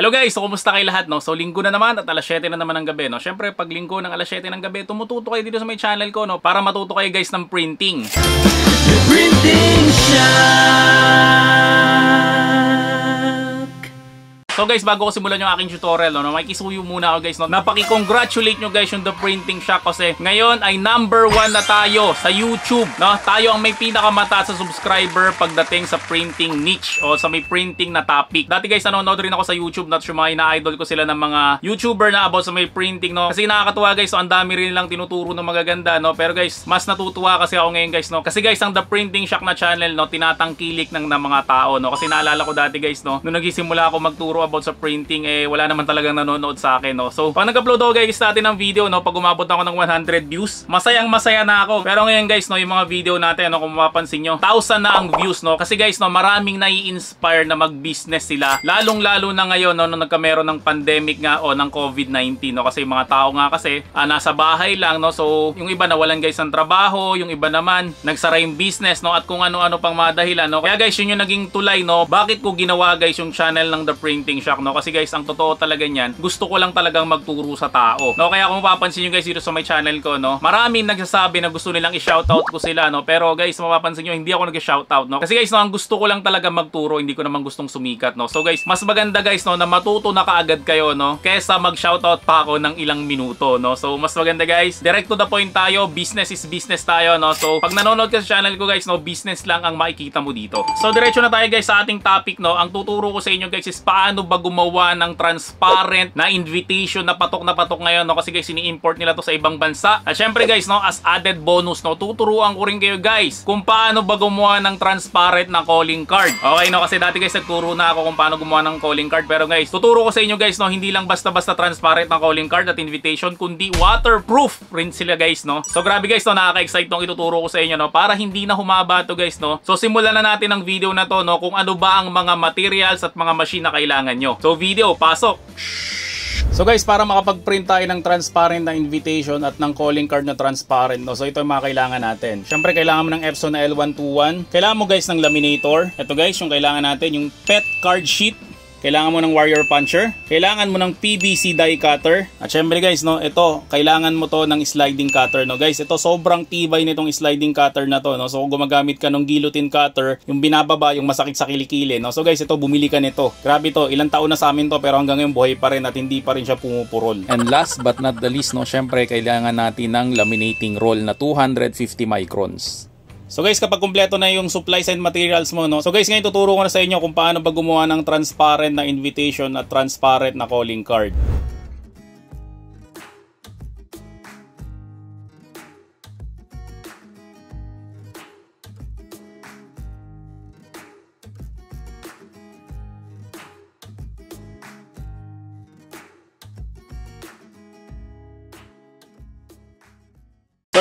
Hello guys, so kumusta kayo lahat no? So linggo na naman at alas 7 na naman ng gabi no. Syempre pag linggo ng alas 7 ng gabi, tumututo kayo dito sa may channel ko no para matuto kayo guys ng printing. Printing Shop. So guys, bago ko simulan yung aking tutorial, no, makikisuyo muna ako guys. No, napaki-congratulate nyo guys yung The Printing Shop kasi ngayon ay number 1 na tayo sa YouTube. No? Tayo ang may pinakamataas sa subscriber pagdating sa printing niche o sa may printing na topic. Dati guys, nanonood rin ako sa YouTube. Not sure mga ina-idol ko sila ng mga YouTuber na about sa may printing. No? Kasi nakakatuwa guys, so ang dami rin lang tinuturo ng magaganda. No? Pero guys, mas natutuwa kasi ako ngayon guys. No? Kasi guys, ang The Printing Shop na channel, no, tinatangkilik ng, ng mga tao. No? Kasi naalala ko dati guys, no, nung nagsisimula ako magturo about sa printing eh wala naman talagang nanonood sa akin no. So pag nag-upload ako guys natin ng video no, pag umabot ako ng 100 views, masayang masaya na ako. Pero ngayon guys no, yung mga video natin no, kung mapapansin nyo, 1,000 na ang views no. Kasi guys no, maraming nai-inspire na mag-business sila. Lalong-lalo na ngayon no, nung nagkameron ng pandemic nga o ng COVID-19 no. Kasi mga tao nga kasi ah, nasa bahay lang no. So yung iba nawalan guys ng trabaho, yung iba naman nagsara yung business no at kung ano-ano pang mga dahilan no. Kaya guys yun yung naging tulay no. Bakit ko ginawa guys yung channel ng The Printing Shock no? Kasi guys, ang totoo talaga niyan, gusto ko lang talagang magturo sa tao. No, kaya kung mapapansin niyo guys dito sa my channel ko, no, maraming nagsasabi na gusto nilang i-shoutout ko sila, no. Pero guys, mapapansin niyo hindi ako nag-shoutout, no. Kasi guys, no, ang gusto ko lang talaga magturo, hindi ko naman gustong sumikat, no. So guys, mas maganda guys, no, na matuto na kaagad kayo, no, kaysa mag-shoutout pa ako ng ilang minuto, no. So mas maganda guys, direct to the point tayo, business is business tayo, no. So pag nanonood ka sa channel ko guys, no, business lang ang makikita mo dito. So diretso na tayo guys sa ating topic, no. Ang tuturo ko sa inyo guys is paano ba gumawa ng transparent na invitation na patok na patok ngayon no kasi guys ini-import nila to sa ibang bansa. At syempre guys no as added bonus no tuturuan ko rin kayo guys kung paano ba gumawa ng transparent na calling card. Okay no kasi dati guys nagturo na ako kung paano gumawa ng calling card pero guys tuturo ko sa inyo guys no hindi lang basta-basta transparent na calling card at invitation kundi waterproof rin sila guys no. So grabe guys no nakaka-excite tong ituturo ko sa inyo no para hindi na humaba to guys no. So simulan na natin ang video na to no kung ano ba ang mga materials at mga machine na kailangan nyo. So video, pasok! So guys, para makapag-print tayo ng transparent na invitation at ng calling card na transparent, no? so ito yung mga kailangan natin. Siyempre, kailangan mo ng Epson na L121. Kailangan mo guys ng laminator. Ito guys, yung kailangan natin, yung PET card sheet kailangan mo ng warrior puncher, kailangan mo ng PVC die cutter, at syempre guys, no, ito, kailangan mo to ng sliding cutter, no. Guys, ito sobrang tibay nitong sliding cutter na to, no. So kung gumagamit ka ng guillotine cutter, yung binababa, yung masakit sa kilikili, no. So guys, ito bumili ka nito. Grabe to, ilang taon na sa amin to pero hanggang ngayon buhay pa rin at hindi pa rin siya pumupurol. And last but not the least, no, syempre kailangan natin ng laminating roll na 250 microns. So guys, kapag kumpleto na yung supplies and materials mo, no? So guys, ngayon tuturo ko na sa inyo kung paano ba gumawa ng transparent na invitation at transparent na calling card.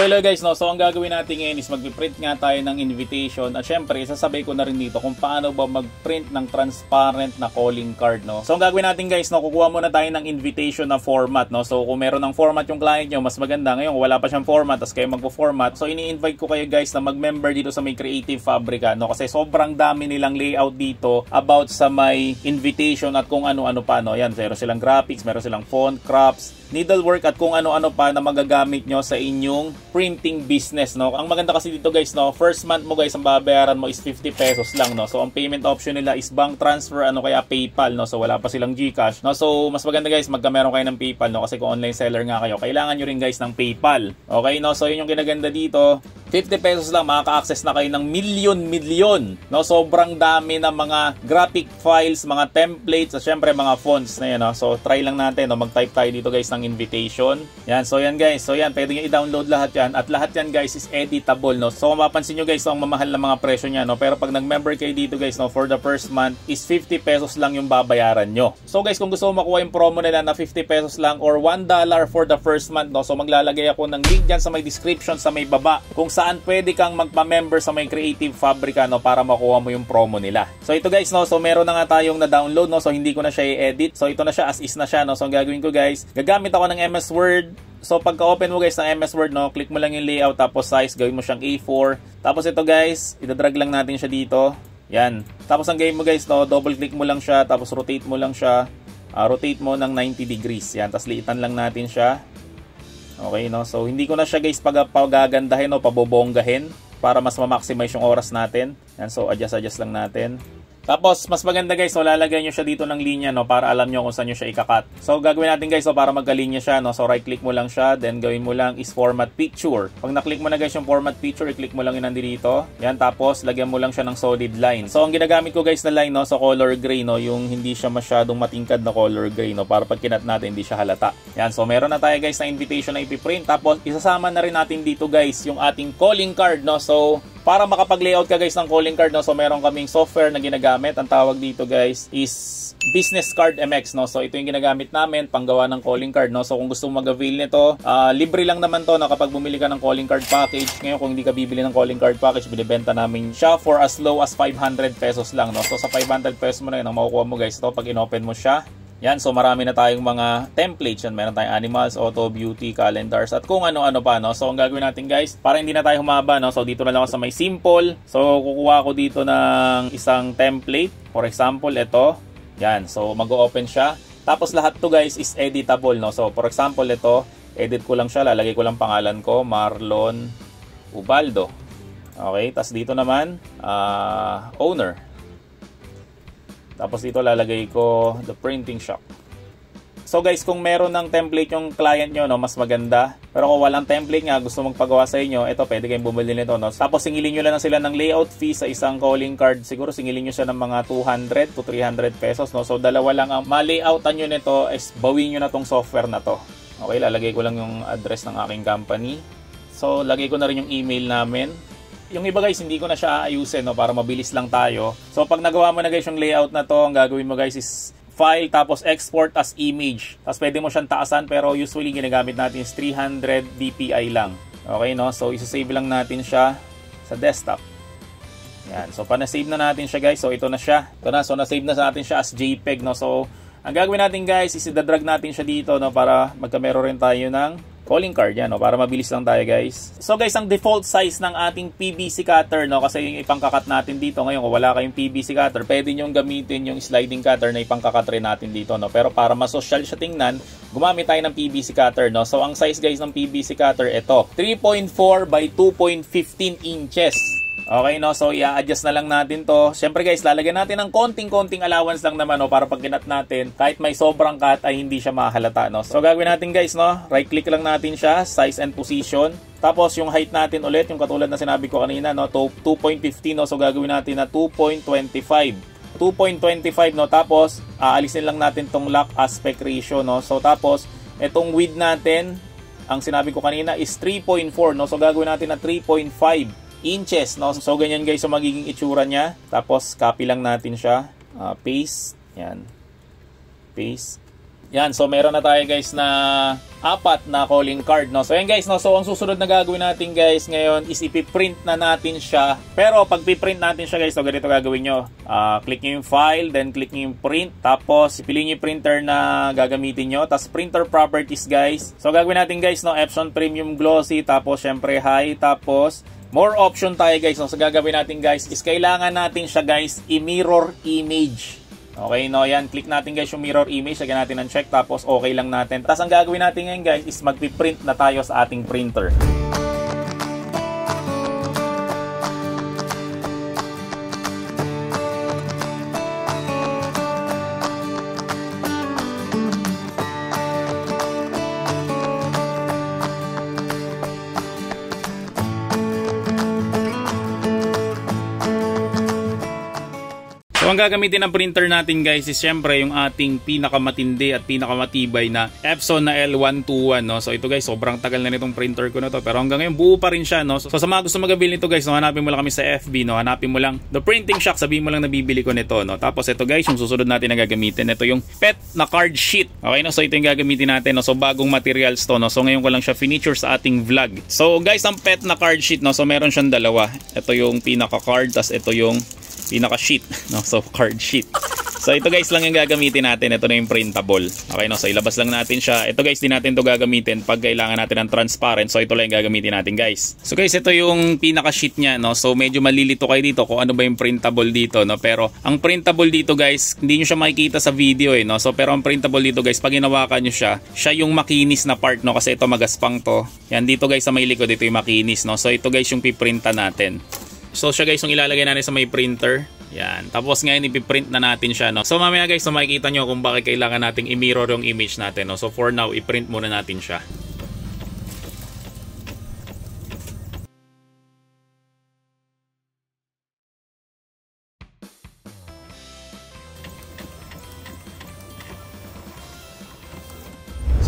Hello guys, no? so ang gagawin natin ngayon is mag-print nga tayo ng invitation at syempre sasabay ko na rin dito kung paano ba mag-print ng transparent na calling card. No? So ang gagawin natin guys, no? kukuha muna tayo ng invitation na format. No? So kung meron ng format yung client nyo, mas maganda. Ngayon kung wala pa siyang format, tapos kayo magpo-format. So ini-invite ko kayo guys na mag-member dito sa may Creative Fabrica. No? Kasi sobrang dami nilang layout dito about sa may invitation at kung ano-ano pa. No? Yan, meron silang graphics, meron silang font, crops, needlework at kung ano-ano pa na magagamit nyo sa inyong printing business, no? Ang maganda kasi dito guys, no? First month mo guys, ang babayaran mo is 50 pesos lang, no? So, ang payment option nila is bank transfer, ano kaya PayPal, no? So, wala pa silang GCash, no? So, mas maganda guys, magka meron kayo ng PayPal, no? Kasi kung online seller nga kayo, kailangan nyo rin guys ng PayPal. Okay, no? So, yun yung kinaganda dito. 50 pesos lang, makaka-access na kayo ng milyon-milyon, no? Sobrang dami ng mga graphic files, mga templates, at syempre mga fonts na yan, no? So, try lang natin, no? Mag-type tayo dito guys ng invitation. Yan, so yan guys. So yan, pwede nyo i-download lahat yan. At lahat yan guys is editable, no? So mapapansin nyo guys, so, ang mamahal na mga presyo niya, no? Pero pag nag-member kayo dito guys, no? For the first month is 50 pesos lang yung babayaran nyo. So guys, kung gusto mo makuha yung promo nila na 50 pesos lang or 1 dollar for the first month, no? So maglalagay ako ng link dyan sa may description sa may baba kung saan pwede kang magpa-member sa may Creative Fabrica, no? Para makuha mo yung promo nila. So ito guys, no? So meron na nga tayong na-download, no? So hindi ko na siya i-edit. So ito na siya as is na siya, no? So ang gagawin ko guys, gagamit ako ng MS Word. So pagka-open mo guys ng MS Word, no, click mo lang yung layout tapos size, gawin mo siyang A4. Tapos ito guys, idadrag lang natin siya dito. Yan. Tapos ang game mo guys, no, double click mo lang siya, tapos rotate mo lang siya. ah, rotate mo ng 90 degrees. Yan, tapos liitan lang natin siya. Okay, no? So, hindi ko na siya guys pag pagagandahin o pabobonggahin para mas ma-maximize yung oras natin. Yan, so adjust-adjust lang natin. Tapos, mas maganda guys, so lalagay nyo siya dito ng linya, no, para alam nyo kung saan nyo siya ikakat. So, gagawin natin guys, so para magkalinya siya, no, so right-click mo lang siya, then gawin mo lang is format picture. Pag na-click mo na guys yung format picture, i-click mo lang yun nandito dito. Yan, tapos, lagyan mo lang siya ng solid line. So, ang ginagamit ko guys na line, no, so color gray, no, yung hindi siya masyadong matingkad na color gray, no, para pag kinat natin, hindi siya halata. Yan, so meron na tayo guys na invitation na ipiprint. Tapos, isasama na rin natin dito guys, yung ating calling card, no, so, para makapag-layout ka guys ng calling card, no, so meron kaming software na ginagamit. Ang tawag dito guys is Business Card MX. No? So ito yung ginagamit namin panggawa ng calling card. No? So kung gusto mo mag-avail nito, uh, libre lang naman to no? kapag bumili ka ng calling card package. Ngayon kung hindi ka bibili ng calling card package, binibenta namin siya for as low as 500 pesos lang. No? So sa 500 pesos mo na yun, ang makukuha mo guys, ito pag inopen mo siya, yan, so marami na tayong mga templates. Yan, meron tayong animals, auto, beauty, calendars, at kung ano-ano pa, no? So, ang gagawin natin, guys, para hindi na tayo humaba, no? So, dito na lang ako sa may simple. So, kukuha ko dito ng isang template. For example, ito. Yan, so mag-open siya. Tapos lahat to guys is editable, no? So, for example, ito, edit ko lang siya, lalagay ko lang pangalan ko, Marlon Ubaldo. Okay, tapos dito naman, uh, owner. Tapos dito lalagay ko the printing shop. So guys, kung meron ng template yung client nyo, no, mas maganda. Pero kung walang template nga, gusto magpagawa sa inyo, ito, pwede kayong bumili nito. No? Tapos singilin nyo lang sila ng layout fee sa isang calling card. Siguro singilin nyo siya ng mga 200 to 300 pesos. No? So dalawa lang ang ma-layoutan nyo nito is bawin nyo na tong software na to. Okay, lalagay ko lang yung address ng aking company. So lagay ko na rin yung email namin. Yung iba guys, hindi ko na siya aayusin no, para mabilis lang tayo. So pag nagawa mo na guys yung layout na to, ang gagawin mo guys is file tapos export as image. Tapos pwede mo siyang taasan pero usually ginagamit natin is 300 dpi lang. Okay no? So isa-save lang natin siya sa desktop. Yan. So pa na-save na natin siya guys. So ito na siya. Ito na. So na-save na natin siya as JPEG no. So ang gagawin natin guys is i-drag natin siya dito no para magkamero rin tayo ng calling card yan, no? para mabilis lang tayo guys. So guys, ang default size ng ating PVC cutter, no? kasi yung ipangkakat natin dito ngayon, kung wala kayong PVC cutter, pwede nyo gamitin yung sliding cutter na ipangkakat rin natin dito. No? Pero para masosyal siya tingnan, gumamit tayo ng PVC cutter. No? So ang size guys ng PVC cutter, ito, 3.4 by 2.15 inches. Okay, no? So, i-adjust na lang natin to. Siyempre, guys, lalagyan natin ng konting-konting allowance lang naman, no? Para pag kinat natin, kahit may sobrang cut, ay hindi siya mahalata, no? So, gagawin natin, guys, no? Right-click lang natin siya, size and position. Tapos, yung height natin ulit, yung katulad na sinabi ko kanina, no? 2.15, no? So, gagawin natin na 2.25. 2.25, no? Tapos, aalisin lang natin tong lock aspect ratio, no? So, tapos, itong width natin, ang sinabi ko kanina is 3.4, no? So, gagawin natin na 3.5 inches. No? So, ganyan guys so magiging itsura niya. Tapos, copy lang natin siya. Uh, paste. Yan. Paste. Yan, so meron na tayo guys na apat na calling card, no? So yan guys, no? So ang susunod na gagawin natin guys ngayon is ipiprint na natin siya. Pero pag piprint natin siya guys, so ganito gagawin nyo. Uh, click nyo yung file, then click nyo yung print. Tapos, piliin nyo yung printer na gagamitin nyo. Tapos, printer properties guys. So gagawin natin guys, no? Epson Premium Glossy. Tapos, syempre high. Tapos, More option tayo guys. So, sa gagawin natin guys is kailangan natin siya guys i-mirror image. Okay, no, yan. Click natin guys yung mirror image. Lagyan natin ng check tapos okay lang natin. Tapos ang gagawin natin ngayon guys is magpiprint na tayo sa ating printer. Ang gagamitin ng printer natin guys is syempre yung ating pinakamatindi at pinakamatibay na Epson na L121 no. So ito guys, sobrang tagal na nitong printer ko na to pero hanggang ngayon buo pa rin siya no. So, sa mga gusto mag-avail nito guys, no, hanapin mo lang kami sa FB no. Hanapin mo lang the printing shop, sabihin mo lang nabibili ko nito no. Tapos ito guys, yung susunod natin na gagamitin, ito yung pet na card sheet. Okay no, so ito yung gagamitin natin no. So bagong materials to no. So ngayon ko lang siya finiture sa ating vlog. So guys, ang pet na card sheet no. So meron siyang dalawa. Ito yung pinaka card, tas ito yung pinaka sheet no so card sheet so ito guys lang yung gagamitin natin. Ito na yung printable. Okay no, so ilabas lang natin siya. Ito guys, di natin to gagamitin pag kailangan natin ng transparent. So ito lang yung gagamitin natin guys. So guys, ito yung pinaka sheet niya no. So medyo malilito kayo dito kung ano ba yung printable dito no. Pero ang printable dito guys, hindi nyo siya makikita sa video eh no. So pero ang printable dito guys, pag hinawakan nyo siya, siya yung makinis na part no kasi ito magaspang to. Yan dito guys sa may likod ito yung makinis no. So ito guys yung piprinta natin. So siya guys yung ilalagay natin sa may printer. Yan. Tapos ngayon ipiprint na natin siya. No? So mamaya guys, so makikita nyo kung bakit kailangan nating i-mirror yung image natin. No? So for now, i-print muna natin siya.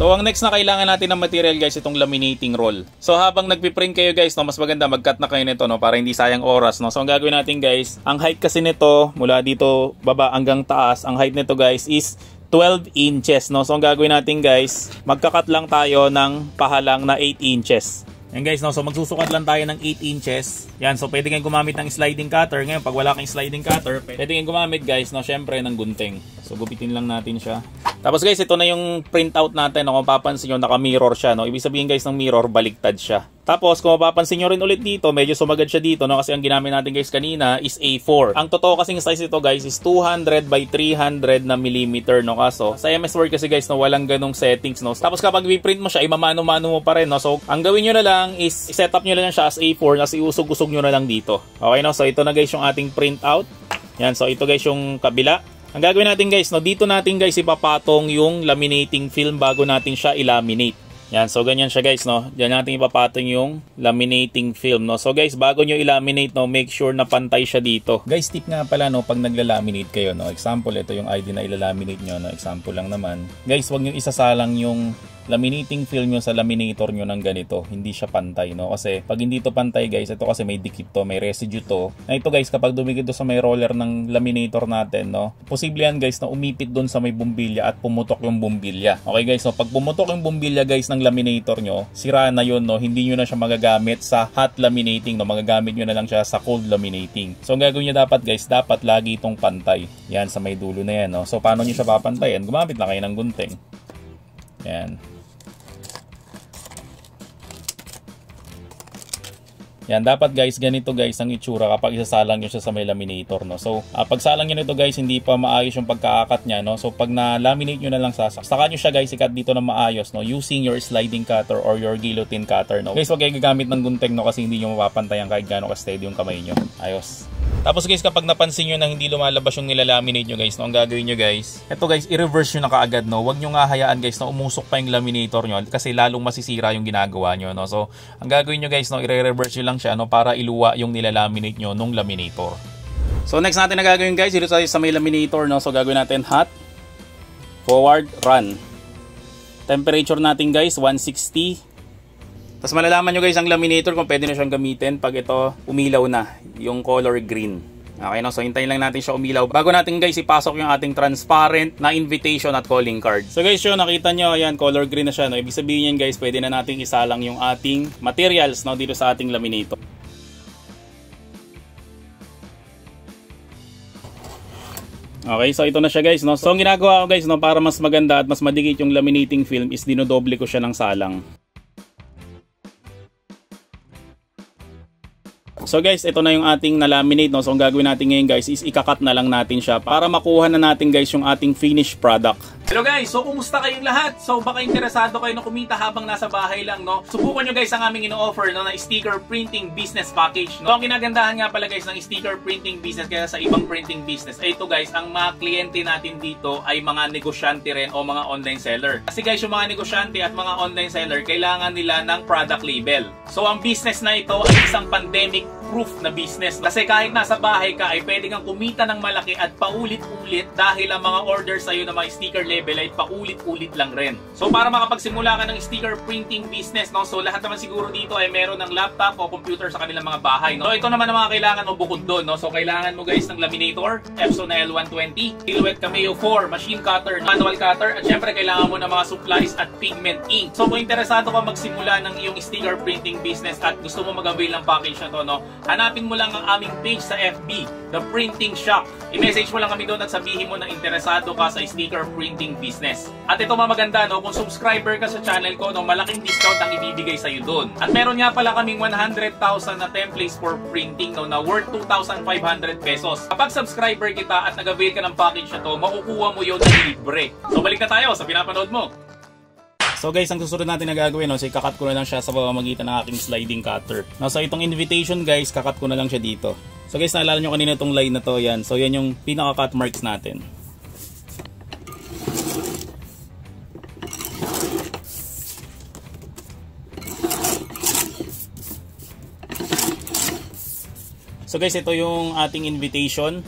So ang next na kailangan natin ng material guys itong laminating roll. So habang nagpi-print kayo guys no mas maganda mag-cut na kayo nito no para hindi sayang oras no. So ang gagawin natin guys, ang height kasi nito mula dito baba hanggang taas, ang height nito guys is 12 inches no. So ang gagawin natin guys, magka-cut lang tayo ng pahalang na 8 inches. Yan guys, no? so magsusukat lang tayo ng 8 inches. Yan, so pwede kayong gumamit ng sliding cutter. Ngayon, pag wala kayong sliding cutter, pwede kayong gumamit guys, no? syempre ng gunting. So gupitin lang natin siya. Tapos guys, ito na yung printout natin. No? Kung papansin nyo, naka-mirror siya. No? Ibig sabihin guys ng mirror, baliktad siya. Tapos kung mapapansin nyo rin ulit dito, medyo sumagad siya dito no kasi ang ginamit natin guys kanina is A4. Ang totoo kasing size nito guys is 200 by 300 na millimeter no kaso sa MS Word kasi guys no walang ganong settings no. Tapos kapag i-print mo siya, imamano-mano mo pa rin no. So ang gawin nyo na lang is set up nyo lang siya as A4 tapos iusog-usog nyo na lang dito. Okay no? So ito na guys yung ating printout. Yan, so ito guys yung kabila. Ang gagawin natin guys, no, dito natin guys ipapatong yung laminating film bago natin siya i-laminate. Yan, so ganyan siya guys, no. Diyan natin ipapatong yung laminating film, no. So guys, bago nyo i-laminate, no, make sure na pantay siya dito. Guys, tip nga pala, no, pag nagla-laminate kayo, no. Example, ito yung ID na ilalaminate nyo, no. Example lang naman. Guys, wag nyo isasalang yung laminating film nyo sa laminator nyo ng ganito. Hindi siya pantay, no? Kasi pag hindi to pantay, guys, ito kasi may dikit to, may residue to. Na ito, guys, kapag dumikit to sa may roller ng laminator natin, no? Posible yan, guys, na umipit doon sa may bumbilya at pumutok yung bumbilya. Okay, guys, no? Pag pumutok yung bumbilya, guys, ng laminator nyo, sira na yun, no? Hindi nyo na siya magagamit sa hot laminating, no? Magagamit nyo na lang siya sa cold laminating. So, ang gagawin nyo dapat, guys, dapat lagi itong pantay. Yan, sa may dulo na yan, no? So, paano nyo siya papantayan? Gumamit lang kayo ng gunting. Yan. Yan, dapat guys, ganito guys ang itsura kapag isasalang nyo siya sa may laminator, no? So, uh, pag salang nyo nito guys, hindi pa maayos yung pagkaakat niya, no? So, pag na-laminate nyo na lang sa saka nyo siya guys, ikat dito na maayos, no? Using your sliding cutter or your guillotine cutter, no? Guys, wag kayo gagamit ng gunting, no? Kasi hindi nyo mapapantayan kahit gaano ka-steady yung kamay nyo. Ayos. Tapos guys, kapag napansin nyo na hindi lumalabas yung nilalaminate nyo guys, no, ang gagawin nyo guys, eto guys, i-reverse nyo na kaagad, no. Huwag nyo nga hayaan guys na umusok pa yung laminator nyo kasi lalong masisira yung ginagawa nyo, no. So, ang gagawin nyo guys, no, i-reverse nyo lang siya, no, para iluwa yung nilalaminate nyo nung laminator. So, next natin na gagawin guys, dito tayo sa may laminator, no. So, gagawin natin hot, forward, run. Temperature natin guys, 160. Tapos malalaman nyo guys ang laminator kung pwede na siyang gamitin pag ito umilaw na, yung color green. Okay no, so hintayin lang natin siya umilaw bago natin guys ipasok yung ating transparent na invitation at calling card. So guys yun, nakita nyo, ayan, color green na siya. No? Ibig sabihin yan guys, pwede na nating isalang yung ating materials no, dito sa ating laminator. Okay, so ito na siya guys, no. So ang ginagawa ko guys, no, para mas maganda at mas madikit yung laminating film is dinodoble ko siya ng salang. So guys, ito na yung ating na-laminate. No? So ang gagawin natin ngayon guys is ikakat na lang natin siya para makuha na natin guys yung ating finished product. Hello guys! So kumusta kayong lahat? So baka interesado kayo na kumita habang nasa bahay lang, no? Subukan nyo guys ang aming ino-offer no, na sticker printing business package. No? So ang ginagandahan nga pala guys ng sticker printing business kaya sa ibang printing business ay ito guys, ang mga kliyente natin dito ay mga negosyante rin o mga online seller. Kasi guys, yung mga negosyante at mga online seller, kailangan nila ng product label. So ang business na ito ay isang pandemic proof na business. Kasi kahit nasa bahay ka ay pwede kang kumita ng malaki at paulit-ulit dahil ang mga orders sa'yo na mga sticker label ay paulit-ulit lang rin. So para makapagsimula ka ng sticker printing business, no? so lahat naman siguro dito ay meron ng laptop o computer sa kanilang mga bahay. No? So ito naman ang mga kailangan mo bukod doon. No? So kailangan mo guys ng laminator, Epson L120, Silhouette Cameo 4, machine cutter, manual cutter, at syempre kailangan mo ng mga supplies at pigment ink. So kung interesado ka magsimula ng iyong sticker printing business at gusto mo mag-avail ng package na to, no? Hanapin mo lang ang aming page sa FB, The Printing Shop. I-message mo lang kami doon at sabihin mo na interesado ka sa sticker printing business. At ito mamaganda, no, kung subscriber ka sa channel ko, no, malaking discount ang ibibigay sa'yo doon. At meron nga pala kaming 100,000 na templates for printing no, na worth 2,500 pesos. Kapag subscriber kita at nag-avail ka ng package na to, makukuha mo yun na libre. So balik na tayo sa pinapanood mo. So guys, ang susunod natin na gagawin, no, so ikakat ko na lang siya sa pamamagitan ng aking sliding cutter. No, so itong invitation guys, kakat ko na lang siya dito. So guys, naalala nyo kanina itong line na to, yan. So yan yung pinaka-cut marks natin. So guys, ito yung ating invitation.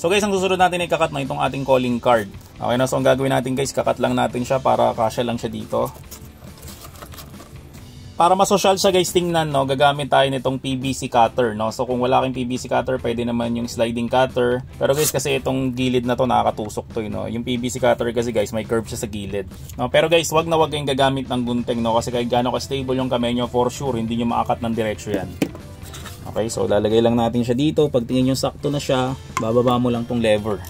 So guys, ang susunod natin ay kakat na itong ating calling card. Okay na, so ang gagawin natin guys, kakat lang natin siya para kasya lang siya dito. Para masosyal siya guys tingnan, no, gagamit tayo nitong PVC cutter. No? So kung wala kang PVC cutter, pwede naman yung sliding cutter. Pero guys, kasi itong gilid na to nakakatusok to. No? Yung PVC cutter kasi guys, may curve siya sa gilid. No? Pero guys, wag na wag kayong gagamit ng gunting. No? Kasi kahit gaano ka-stable yung kamay nyo, for sure, hindi nyo maakat ng diretsyo yan. Okay, so lalagay lang natin siya dito. Pag tingin nyo sakto na siya, bababa mo lang tong lever.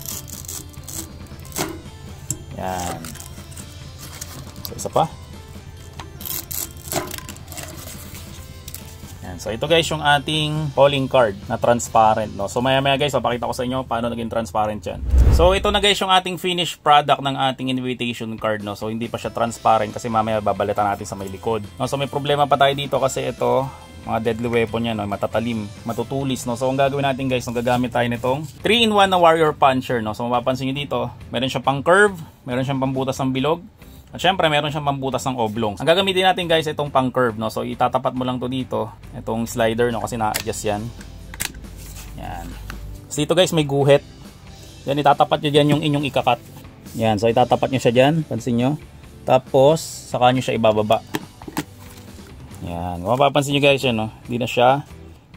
Yan. So, isa pa. Yan. So, ito guys yung ating calling card na transparent. No? So, maya maya guys, papakita ko sa inyo paano naging transparent yan. So, ito na guys yung ating finished product ng ating invitation card. No? So, hindi pa siya transparent kasi mamaya babalitan natin sa may likod. No? So, may problema pa tayo dito kasi ito, mga deadly weapon yan, no? matatalim, matutulis. No? So, ang gagawin natin guys, no, gagamit tayo nitong 3-in-1 na warrior puncher. No? So, mapapansin nyo dito, meron siyang pang curve, meron siyang pambutas ng bilog, at syempre, meron siyang pambutas ng oblong. Ang gagamitin natin guys, itong pang curve. No? So, itatapat mo lang to dito, itong slider, no? kasi na-adjust yan. Yan. So, dito guys, may guhit. Yan, itatapat nyo dyan yung inyong ikakat. Yan, so itatapat nyo siya dyan, pansin nyo. Tapos, saka nyo siya ibababa. Yan. Kung mapapansin nyo guys yan, no? Hindi na siya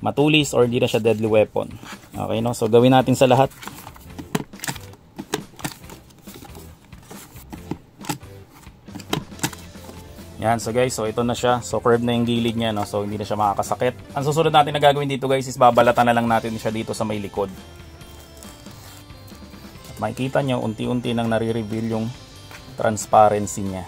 matulis or hindi na siya deadly weapon. Okay, no? So, gawin natin sa lahat. Yan, so guys, so ito na siya. So curve na yung gilid niya, no? So hindi na siya makakasakit. Ang susunod natin na gagawin dito guys is babalatan na lang natin siya dito sa may likod. At makikita nyo, unti-unti nang nare-reveal yung transparency niya.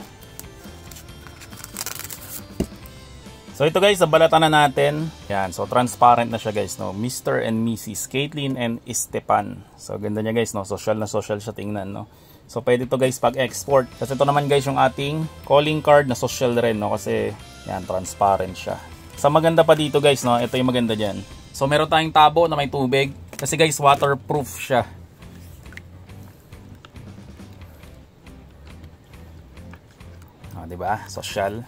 So ito guys, nabalatan na natin. Yan, so transparent na siya guys, no. Mr. and Mrs. Caitlyn and Estepan. So ganda niya guys, no. Social na social siya tingnan, no. So pwede to guys pag-export. Kasi ito naman guys yung ating calling card na social rin, no. Kasi yan, transparent siya. Sa maganda pa dito guys, no. Ito yung maganda diyan. So meron tayong tabo na may tubig. Kasi guys, waterproof siya. Ah, 'di ba? Social.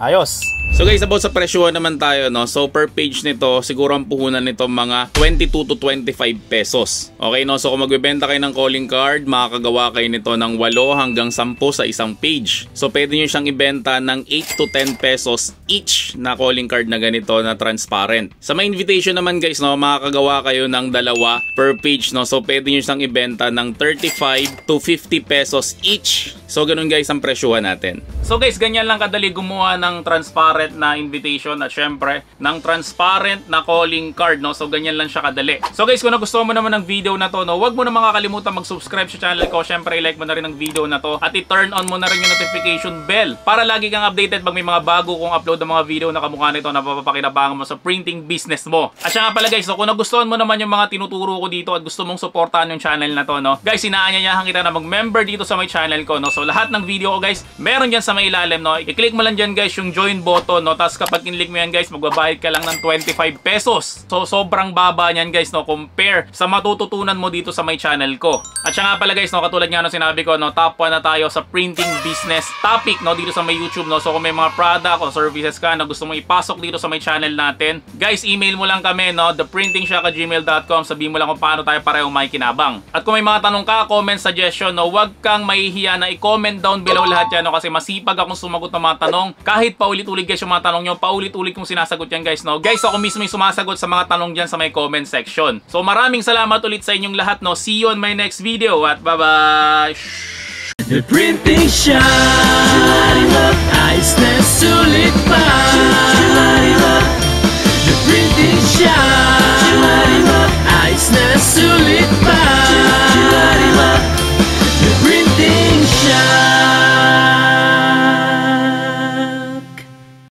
Ayos. So guys, about sa presyohan naman tayo, no? So per page nito, siguro ang puhunan nito mga 22 to 25 pesos. Okay, no? So kung magbebenta kayo ng calling card, makakagawa kayo nito ng 8 hanggang 10 sa isang page. So pwede nyo siyang ibenta ng 8 to 10 pesos each na calling card na ganito na transparent. Sa may invitation naman guys, no? Makakagawa kayo ng dalawa per page, no? So pwede nyo siyang ibenta ng 35 to 50 pesos each. So ganun guys ang presyohan natin. So guys, ganyan lang kadali gumawa ng transparent na invitation at syempre ng transparent na calling card no. So ganyan lang siya kadali. So guys, kung nagustuhan mo naman ng video na to no, wag mo na makakalimutan mag-subscribe sa channel ko. Syempre i-like mo na rin ang video na to at i-turn on mo na rin yung notification bell para lagi kang updated pag may mga bago kong upload ng mga video na kamukha nito na papapakinabangan mo sa printing business mo. At siya pala guys, no, kung nagustuhan mo naman yung mga tinuturo ko dito at gusto mong suportahan yung channel na to no. Guys, inaanyayahan kita na mag-member dito sa my channel ko no. So lahat ng video ko guys, meron diyan sa may ilalim no. I-click mo lang diyan guys yung join button no. Tapos kapag kinlik mo yan guys, magbabayad ka lang ng 25 pesos. So sobrang baba niyan guys no compare sa matututunan mo dito sa my channel ko. At siya nga pala guys no, katulad nga no sinabi ko no, top 1 na tayo sa printing business topic no dito sa my YouTube no. So kung may mga product o services ka na gusto mo ipasok dito sa my channel natin, guys email mo lang kami no, theprintingshaka@gmail.com. Sabihin mo lang kung paano tayo pareho may kinabang. At kung may mga tanong ka, comment, suggestion no, wag kang mahihiya na i-comment down below lahat yan no kasi masipag masipag akong sumagot ng mga tanong. Kahit paulit-ulit guys yung mga tanong nyo, paulit-ulit kong sinasagot yan guys, no? Guys, ako mismo yung sumasagot sa mga tanong dyan sa may comment section. So maraming salamat ulit sa inyong lahat, no? See you on my next video at bye-bye! The printing shop Ayos na sulit pa The printing shop Ayos na sulit pa The printing shop